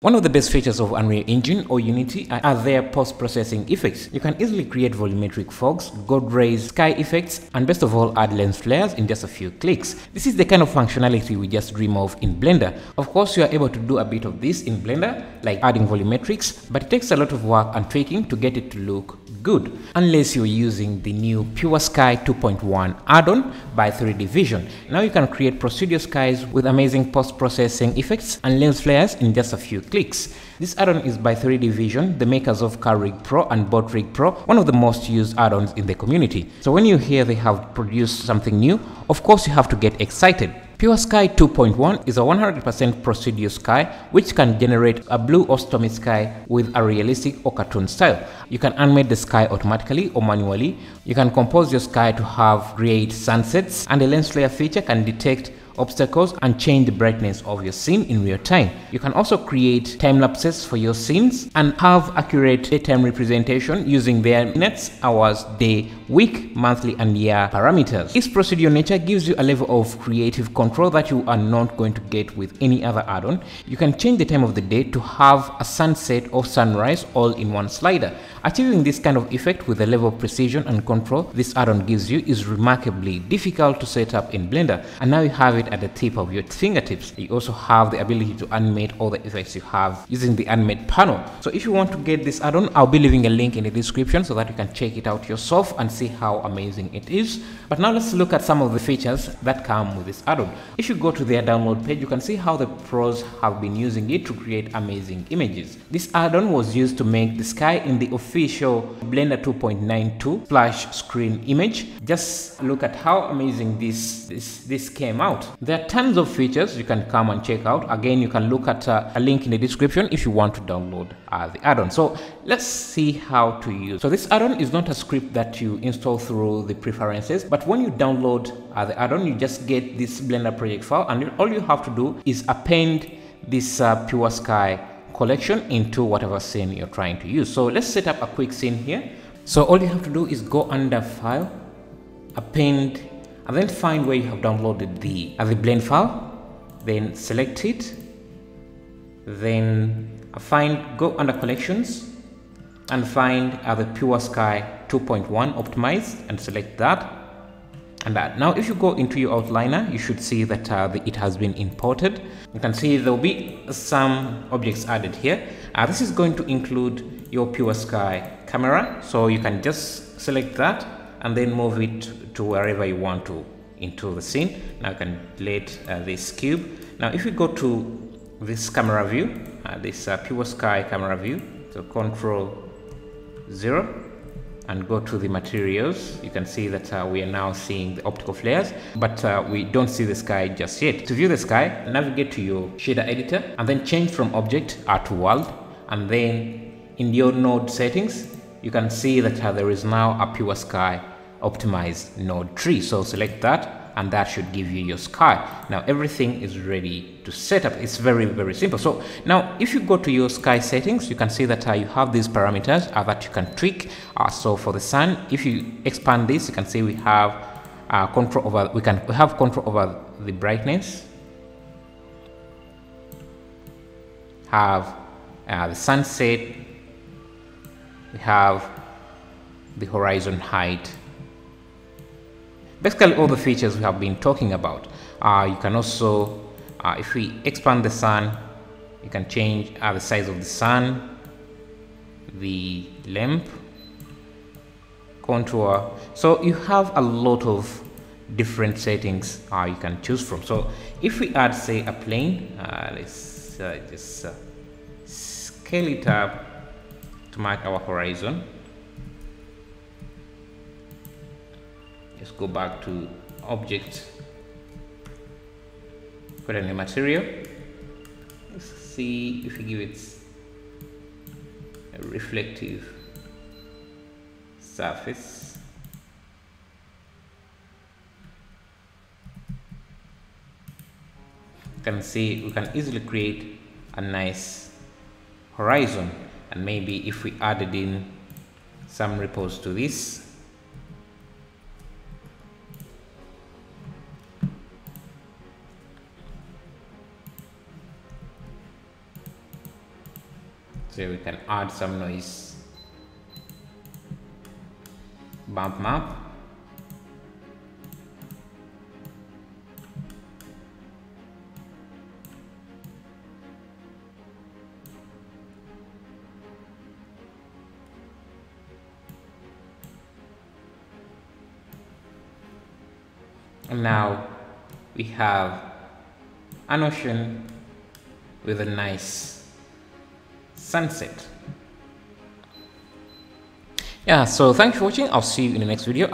One of the best features of Unreal Engine or Unity are their post-processing effects. You can easily create volumetric fogs, god rays, sky effects, and best of all add lens flares in just a few clicks. This is the kind of functionality we just dream of in Blender. Of course, you are able to do a bit of this in Blender, like adding volumetrics, but it takes a lot of work and tweaking to get it to look good, unless you're using the new Pure Sky 2.1 add-on by 3D Vision. Now you can create procedural skies with amazing post-processing effects and lens flares in just a few clicks. This add-on is by 3D Vision, the makers of CarRig Pro and BoatRig Pro, one of the most used add-ons in the community. So when you hear they have produced something new, of course you have to get excited. Pure Sky 2.1 is a 100% procedural sky which can generate a blue or stormy sky with a realistic or cartoon style. You can animate the sky automatically or manually. You can compose your sky to have great sunsets and the lens flare feature can detect obstacles and change the brightness of your scene in real time. You can also create time lapses for your scenes and have accurate daytime representation using their minutes, hours, day, week, monthly and year parameters. This procedural nature gives you a level of creative control that you are not going to get with any other add-on. You can change the time of the day to have a sunset or sunrise all in one slider. Achieving this kind of effect with the level of precision and control this add-on gives you is remarkably difficult to set up in Blender and now you have it at the tip of your fingertips. You also have the ability to animate all the effects you have using the animate panel. So if you want to get this add-on, I'll be leaving a link in the description so that you can check it out yourself and see how amazing it is. But now let's look at some of the features that come with this add-on. If you go to their download page, you can see how the pros have been using it to create amazing images. This add-on was used to make the sky in the official Blender 2.92 splash screen image. Just look at how amazing this, this, this came out. There are tons of features you can come and check out. Again, you can look at uh, a link in the description if you want to download uh, the add-on. So let's see how to use. So this add-on is not a script that you install through the preferences, but when you download uh, the add-on, you just get this Blender project file and all you have to do is append this uh, Pure Sky collection into whatever scene you're trying to use. So let's set up a quick scene here. So all you have to do is go under file, append, and then find where you have downloaded the, uh, the blend file, then select it, then find, go under collections, and find uh, the Pure Sky 2.1 optimized and select that and that. Now if you go into your outliner, you should see that uh, the, it has been imported. You can see there will be some objects added here. Uh, this is going to include your Pure Sky camera. So you can just select that and then move it to wherever you want to into the scene. Now you can delete uh, this cube. Now if you go to this camera view, uh, this uh, Pure Sky camera view, so control 0 and go to the materials you can see that uh, we are now seeing the optical flares but uh, we don't see the sky just yet to view the sky navigate to your shader editor and then change from object uh, to world and then in your node settings you can see that uh, there is now a pure sky optimized node tree so select that and that should give you your sky. Now everything is ready to set up. It's very, very simple. So now if you go to your sky settings, you can see that uh, you have these parameters uh, that you can tweak. Uh, so for the sun, if you expand this, you can see we have uh, control over, we can we have control over the brightness, have uh, the sunset, we have the horizon height, basically all the features we have been talking about uh, you can also uh, if we expand the sun you can change uh, the size of the sun the length contour. So you have a lot of different settings uh, you can choose from. So if we add say a plane uh, let's uh, just scale it up to mark our horizon let's go back to object. Put in the material? Let's see if we give it a reflective surface. You can see we can easily create a nice horizon. And maybe if we added in some ripples to this so we can add some noise. Bump map and now we have an ocean with a nice sunset. Yeah so thanks for watching. I'll see you in the next video